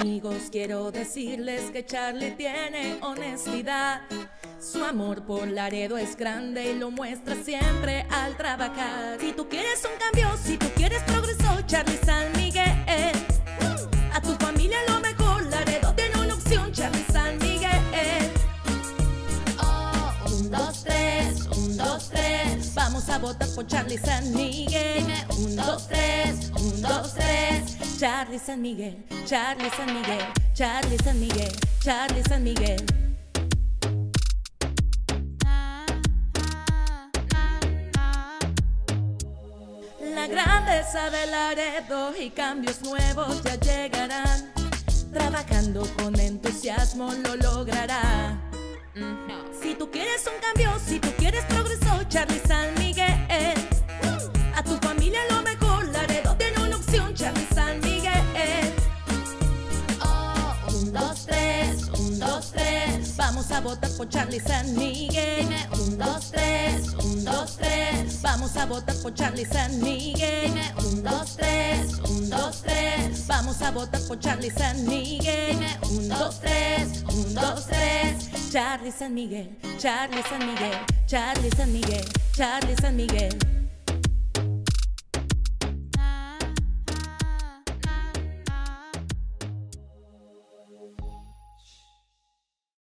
Amigos, quiero decirles que Charlie tiene honestidad. Su amor por Laredo es grande y lo muestra siempre al trabajar. Si tú quieres un cambio, si tú quieres progreso, Charlie San Miguel. A tu familia lo mejor, Laredo tiene una opción, Charlie San Miguel. Oh, un, dos, tres, un, dos, tres. Vamos a votar por Charlie San Miguel. Dime un, dos, tres, un, dos, tres. Charlie San Miguel, Charlie San Miguel, Charlie San Miguel, Charlie San Miguel. La grandeza del Laredo y cambios nuevos ya llegarán. Trabajando con entusiasmo lo logrará. Dos, tres, un, dos, tres. Vamos a votar por Charlie San Miguel. Dime un, dos, tres, un, dos, tres. Vamos a votar por Charlie San Miguel. Dime un, dos, tres, un, dos, tres. Vamos a votar por Charlie San Miguel. Dime un, dos, tres, un, dos, tres. Charlie San Miguel, Charlie San Miguel, Charlie San Miguel, Charlie San Miguel.